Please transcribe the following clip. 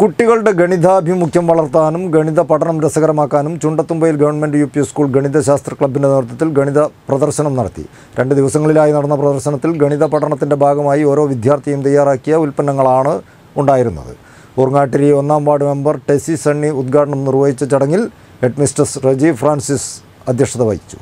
കുട്ടികളുടെ ഗണിതാഭിമുഖ്യം വളർത്താനും ഗണിത പഠനം രസകരമാക്കാനും ചുണ്ടത്തുമ്പയിൽ ഗവൺമെന്റ് യു പി സ്കൂൾ ഗണിതശാസ്ത്ര ക്ലബിന്റെ നേതൃത്വത്തിൽ ഗണിത പ്രദർശനം നടത്തി. രണ്ട് ദിവസങ്ങളിലായി നടന്ന പ്രദർശനത്തിൽ ഗണിത പഠനത്തിന്റെ ഭാഗമായി ഓരോ വിദ്യാർത്ഥിയും തയ്യാറാക്കിയ ഉൽപ്പന്നങ്ങളാണ് ഉണ്ടായിരുന്നത്. ഊർങ്ങാട്ടിരി ഒന്നാം വാർഡ് മെമ്പർ ടെസി സണ്ണി ഉദ്ഘാടനം നിർവഹിച്ച ചടങ്ങിൽ ഹെഡ്മിസ്റ്റസ് റജി ഫ്രാൻസിസ് അധ്യക്ഷത വഹിച്ചു.